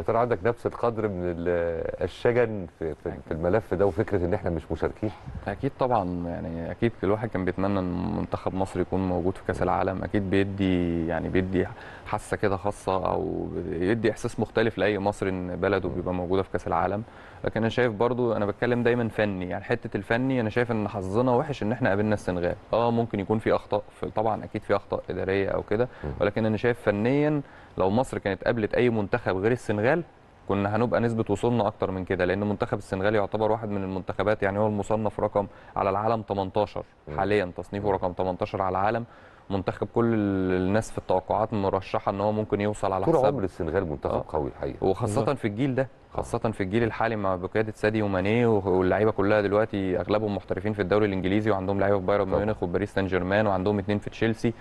يا ترى عندك نفس القدر من ال- الشجن في, في, في الملف ده وفكرة إن إحنا مش مشاركين. أكيد طبعا يعني أكيد الواحد كان بيتمنى إن منتخب مصر يكون موجود في كأس العالم أكيد بيدي يعني بيدي حاسة كده خاصة أو بيدي إحساس مختلف لأي مصري إن بلده بيبقى موجودة في كأس العالم. لكن أنا شايف برضو أنا بتكلم دايما فني يعني حتة الفني أنا شايف إن حظنا وحش إن إحنا قابلنا السنغال. آه ممكن يكون في أخطاء في طبعا أكيد في أخطاء إدارية أو كده ولكن أنا شايف فنيا لو مصر كانت قابلت أي منتخب غير السنغال كنا هنبقى نسبة وصولنا أكتر من كده لأن منتخب السنغال يعتبر واحد من المنتخبات يعني هو المصنف رقم على العالم 18 حاليا تصنيفه رقم 18 على العالم. منتخب كل الناس في التوقعات مرشحة إن هو ممكن يوصل على طول حساب عمر السنغال منتخب آه. قوي الحقيقة وخاصة في الجيل ده خاصة في الجيل الحالي مع بقيادة ساديو ماني واللعيبة كلها دلوقتي أغلبهم محترفين في الدوري الإنجليزي وعندهم لعيبة في بايرن. ميونخ وباريس سان جيرمان وعندهم اتنين في تشيلسي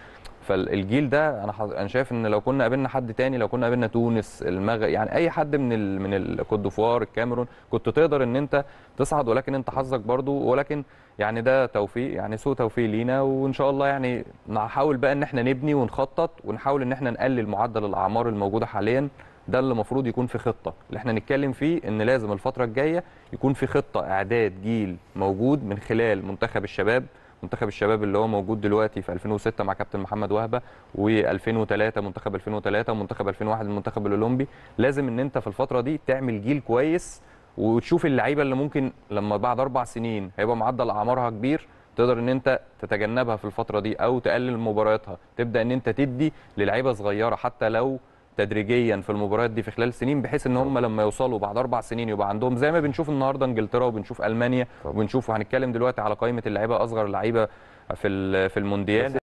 فالجيل ده أنا. أنا شايف إن لو كنا قابلنا حد تاني لو كنا قابلنا تونس المغرب يعني أي حد من ال... من الكوت ديفوار الكاميرون كنت تقدر إن أنت تصعد ولكن أنت حظك برضو ولكن يعني ده توفيق يعني سوء توفيق لينا وإن شاء الله يعني نحاول بقى إن إحنا نبني ونخطط ونحاول إن إحنا نقلل معدل الأعمار الموجودة حاليا ده اللي المفروض يكون في خطة اللي إحنا نتكلم فيه إن لازم الفترة الجاية يكون في خطة إعداد جيل موجود من خلال منتخب الشباب منتخب الشباب اللي هو موجود دلوقتي في 2006 مع كابتن محمد وهبة و2003 منتخب 2003 ومنتخب 2001 المنتخب الأولمبي. لازم إن أنت في الفترة دي تعمل جيل كويس وتشوف اللعيبة اللي ممكن لما بعد أربع سنين هيبقى معدل أعمارها كبير تقدر إن أنت تتجنبها في الفترة دي أو تقلل مبارياتها. تبدأ إن أنت تدي للعيبة صغيرة حتى لو تدريجيا في المباريات دي في خلال سنين بحيث إن هم لما يوصلوا بعد أربع سنين يبقى عندهم زي ما بنشوف النهارده إنجلترا وبنشوف ألمانيا. وبنشوف وهنتكلم دلوقتي على قائمة اللعيبة أصغر لعيبه في في المونديال